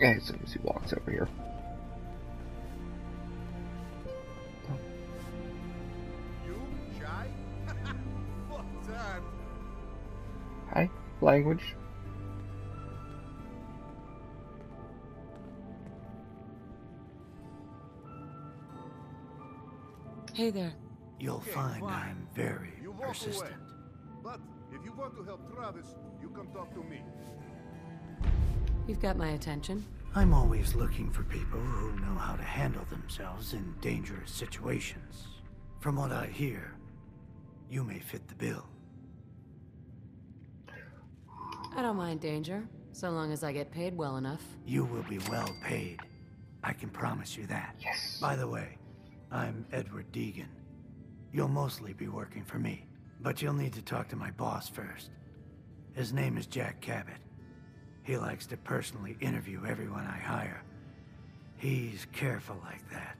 as soon as he walks over here. You shy? what that? Hi, language. Hey there. You'll Okay, find fine. I'm very You persistent. away. But if you want to help Travis, you come talk to me. You've got my attention. I'm always looking for people who know how to handle themselves in dangerous situations. From what I hear, you may fit the bill. I don't mind danger, so long as I get paid well enough. You will be well paid. I can promise you that. Yes. By the way, I'm Edward Deegan. You'll mostly be working for me, but you'll need to talk to my boss first. His name is Jack Cabot. He likes to personally interview everyone I hire. He's careful like that.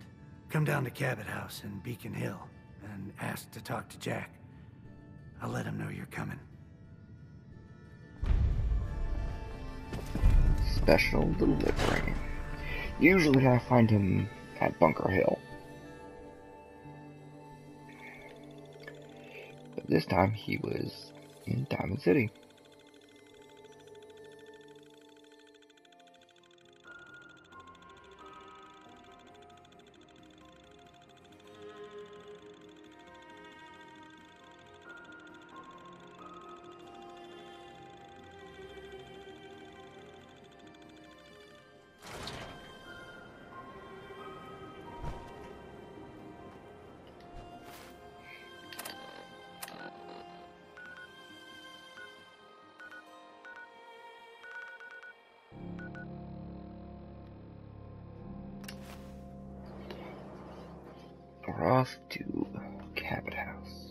Come down to Cabot House in Beacon Hill and ask to talk to Jack. I'll let him know you're coming. Special delivery. Usually I find him at Bunker Hill. But this time he was in Diamond City. Off to Cabot House.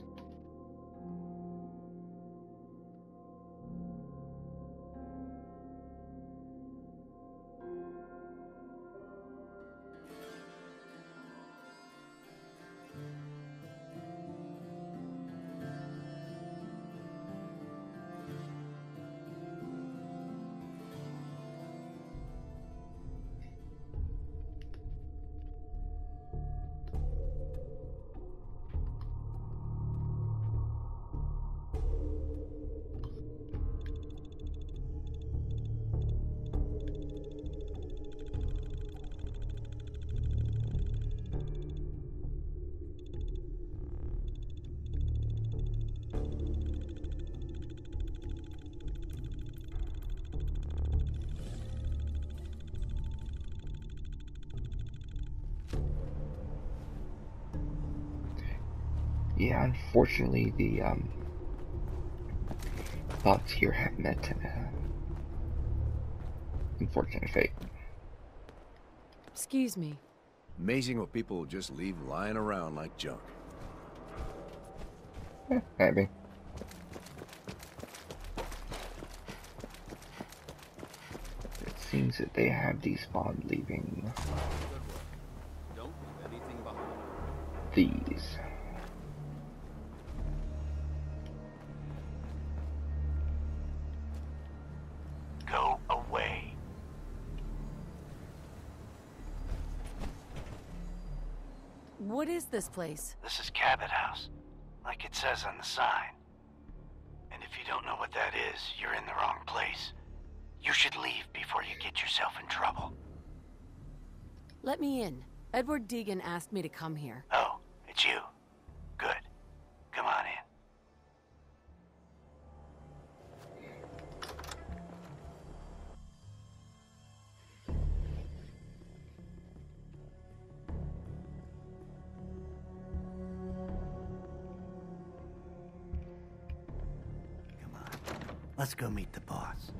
Yeah, unfortunately, the um, thoughts here have met uh, unfortunate fate. Excuse me. Amazing what people will just leave lying around like junk. Eh, maybe. It seems that they have despawned leaving Don't leave anything behind. these. This place? This is Cabot House, like it says on the sign. And if you don't know what that is, you're in the wrong place. You should leave before you get yourself in trouble. Let me in. Edward Deegan asked me to come here. Oh, it's you. Let's go meet the boss.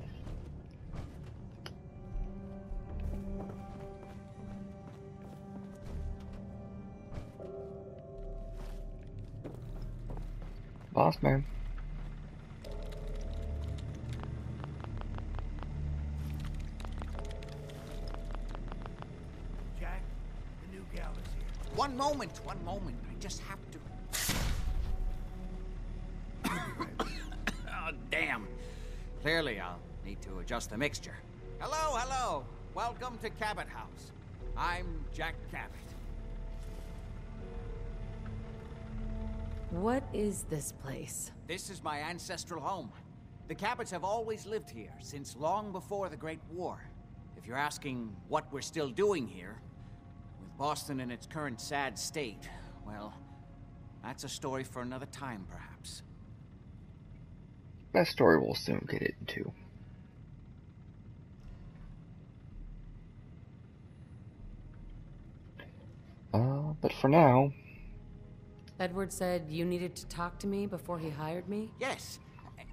Boss man. Jack, the new gal is here. One moment, one moment. I just have Clearly, I'll need to adjust the mixture. Hello, hello. welcome to Cabot House. I'm Jack Cabot. What is this place? This is my ancestral home. The Cabots have always lived here, since long before the Great War. If you're asking what we're still doing here, with Boston in its current sad state, well, that's a story for another time, perhaps. That story we'll soon get into. Uh, but for now, Edward said you needed to talk to me before he hired me? Yes,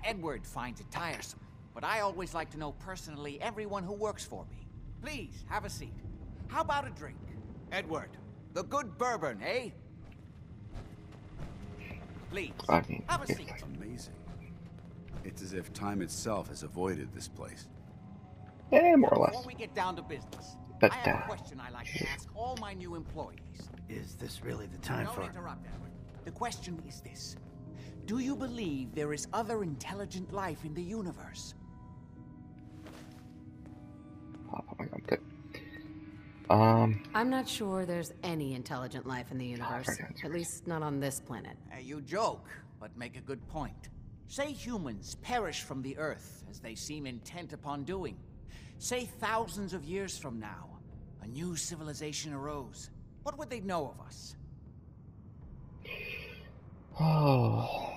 Edward finds it tiresome, but I always like to know personally everyone who works for me. Please, have a seat. How about a drink? Edward, the good bourbon, eh? Please, I mean, have a seat. Amazing. It's as if time itself has avoided this place. eh, more or less. Before less. we get down to business, But, I have uh, a question I like to ask all my new employees. Is this really the time Don't for... interrupt, Edward. The question is this. Do you believe there is other intelligent life in the universe? Oh my god, good. Um, I'm not sure there's any intelligent life in the universe. right. At least not on this planet. Uh, you joke, but make a good point. Say humans perish from the Earth, as they seem intent upon doing. Say thousands of years from now, a new civilization arose. What would they know of us? oh,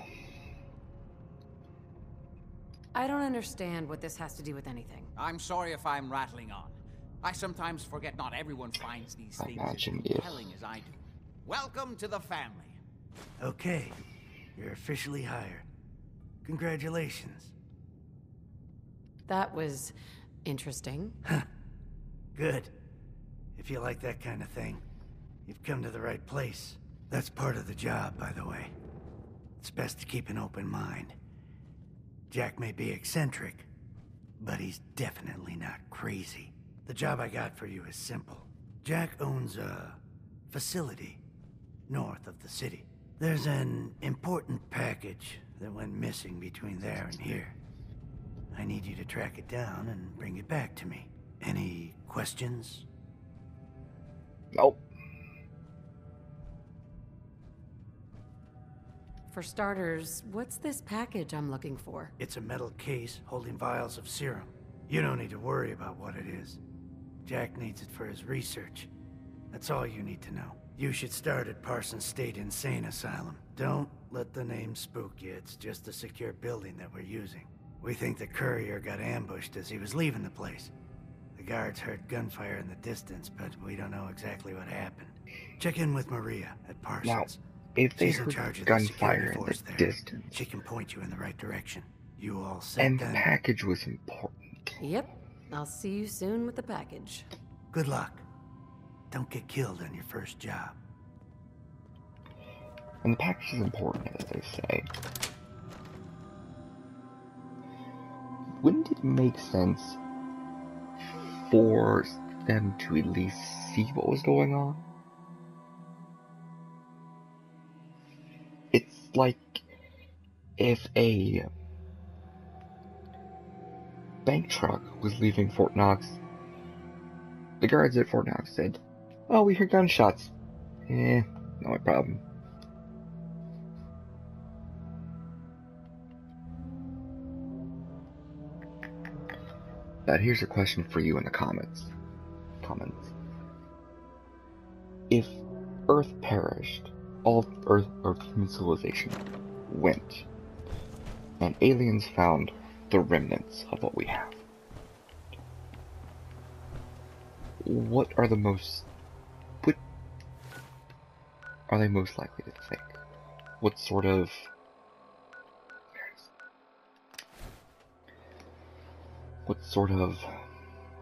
I don't understand what this has to do with anything. I'm sorry if I'm rattling on. I sometimes forget not everyone finds these things as Imagine if- compelling as I do. Welcome to the family. Okay, you're officially hired. Congratulations. That was interesting. Good. If you like that kind of thing, you've come to the right place. That's part of the job, by the way. It's best to keep an open mind. Jack may be eccentric, but he's definitely not crazy. The job I got for you is simple. Jack owns a facility north of the city. There's an important package that went missing between there and here. I need you to track it down and bring it back to me. Any questions? nope. For starters, what's this package I'm looking for? It's a metal case holding vials of serum. You don't need to worry about what it is. Jack needs it for his research. That's all you need to know. You should start at Parsons State Insane Asylum. Don't let the name spook you. It's just a secure building that we're using. We think the courier got ambushed as he was leaving the place. The guards heard gunfire in the distance, but we don't know exactly what happened. Check in with Maria at Parsons. Now, If they She's in heard charge of the gunfire in the there. distance, She can point you in the right direction. You all set and the then? package was important, Yep. I'll see you soon with the package. Good luck. Don't get killed on your first job. and the package is important, as they say. Wouldn't it make sense for them to at least see what was going on? It's like if a bank truck was leaving Fort Knox. The guards at Fort Knox said, Oh, we heard gunshots. Eh, not my problem. But here's a question for you in the comments. Comments. If Earth perished, all Earth human civilization went, and aliens found the remnants of what we have. What are the most are they most likely to think? What sort of what sort of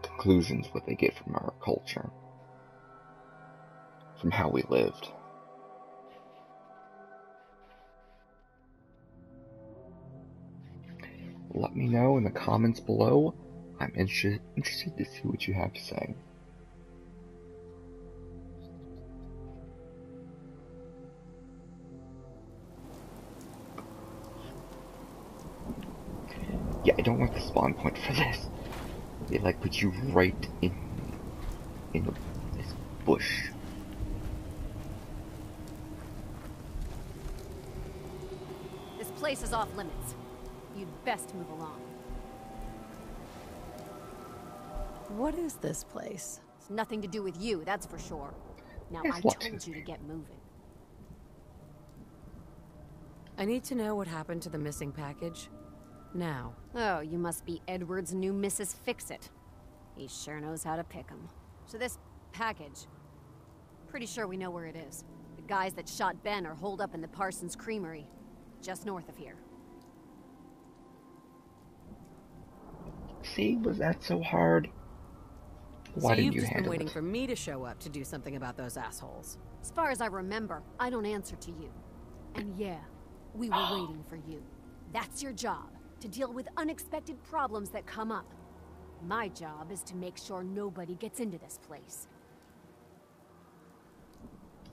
conclusions would they get from our culture? From how we lived? Let me know in the comments below. I'm inter- interested to see what you have to say. Yeah, I don't want the spawn point for this. They like put you right in in this bush. This place is off limits. You'd best move along. What is this place? It's nothing to do with you, that's for sure. Now, Yes, I told is you to get moving. I need to know what happened to the missing package. Now. Oh, you must be Edward's new Mrs. Fix-It. He sure knows how to pick 'em. So this package... Pretty sure we know where it is. The guys that shot Ben are holed up in the Parsons Creamery, just north of here. See, was that so hard? Why so didn't you've you just been waiting it? for me to show up to do something about those assholes. As far as I remember, I don't answer to you. And yeah, we were waiting for you. That's your job, to deal with unexpected problems that come up. My job is to make sure nobody gets into this place.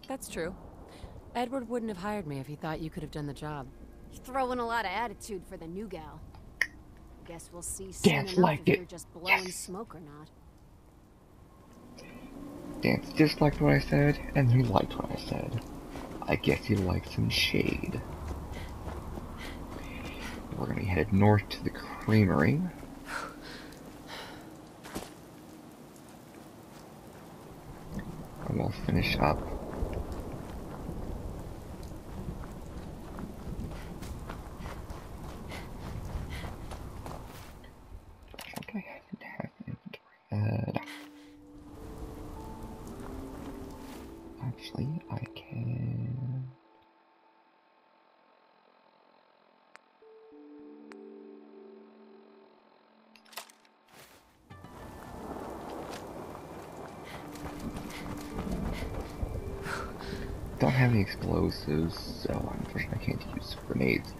That's true. Edward wouldn't have hired me if he thought you could have done the job. You're throwing a lot of attitude for the new gal. Guess we'll see soon Danse enough like if it. you're just blowing Yes. smoke or not. Danse disliked what I said, and he liked what I said. I guess he liked some shade. We're gonna be headed north to the creamery. And we'll finish up. Don't have any explosives, so unfortunately I can't use grenades.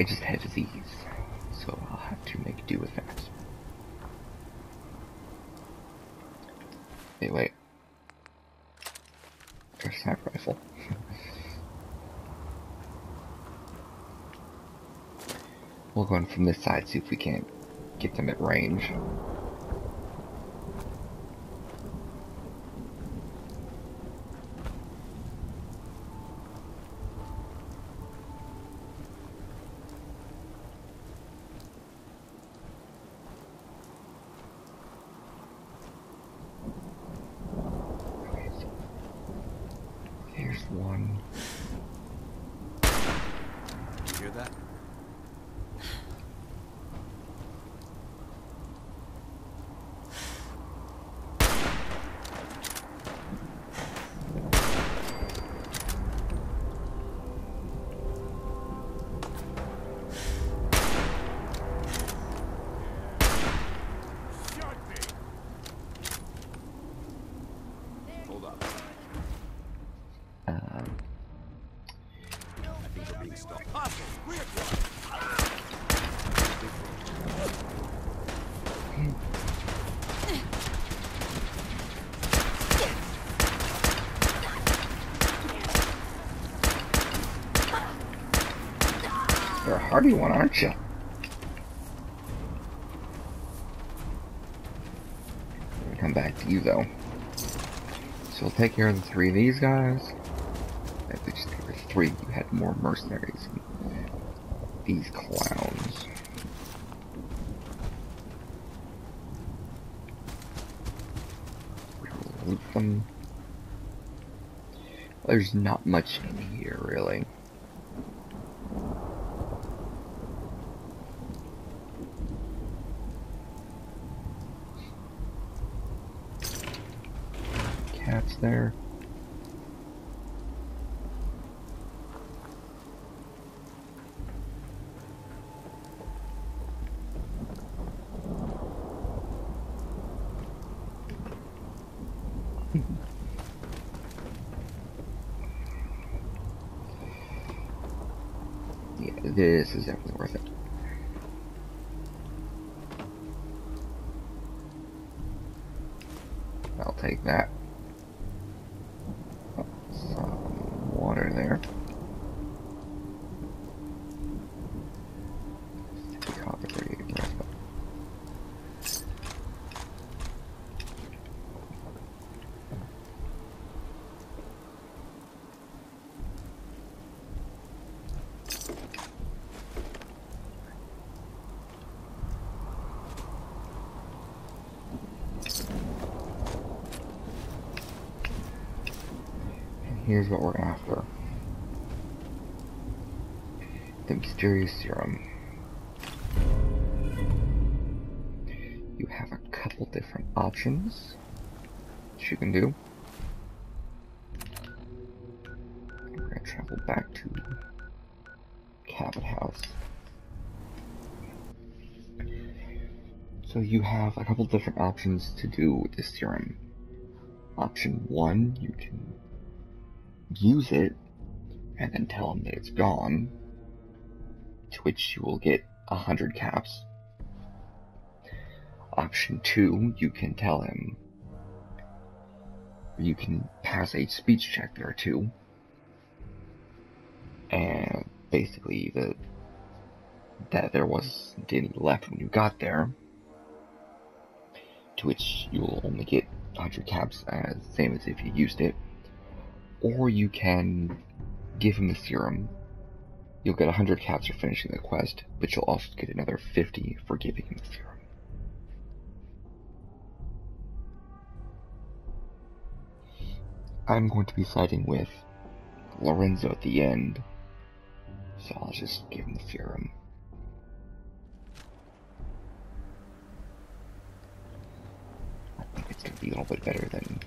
I just had these, so I'll have to make do with that. Hey, wait. There's a sniper rifle. we'll go in from this side, see if we can't get them at range. Okay, so Here's one. You hear that? Hold up. Um, I think we're being stalked. you're a hardy one, aren't you? Come back to you though. So we'll take care of the three of these guys. If we just were three, you had more mercenaries. than These clowns. Loot them. There's not much in here, really. There. yeah, this is definitely worth it. I'll take that. Some water there. Copper radiator. Here's what we're after. The mysterious serum. You have a couple different options that you can do. We're gonna travel back to Cabot House. So you have a couple different options to do with this serum. Option one, you can use it and then tell him that it's gone, to which you will get a hundred caps. Option two, you can tell him, you can pass a speech check there too, and basically the that there wasn't any left when you got there, to which you will only get 100 caps as same as if you used it. Or you can give him the serum. You'll get 100 caps for finishing the quest, but you'll also get another 50 for giving him the serum. I'm going to be siding with Lorenzo at the end, so I'll just give him the serum. I think it's going to be a little bit better than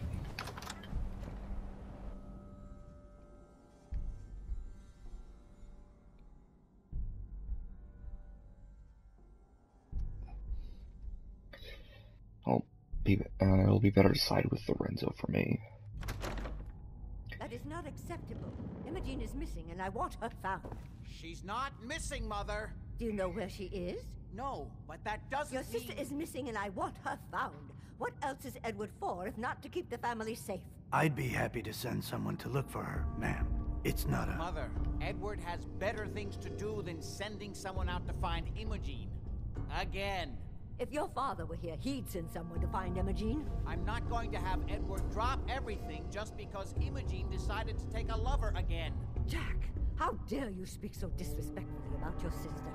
I'll be, uh, it'll be better to side with Lorenzo for me. That is not acceptable. Emogene is missing, and I want her found. She's not missing, Mother. Do you know where she is? No, but that doesn't Your sister mean... is missing, and I want her found. What else is Edward for, if not to keep the family safe? I'd be happy to send someone to look for her, ma'am. It's not a... Mother, Edward has better things to do than sending someone out to find Emogene. Again. If your father were here, he'd send someone to find Emogene. I'm not going to have Edward drop everything just because Emogene decided to take a lover again. Jack, how dare you speak so disrespectfully about your sister?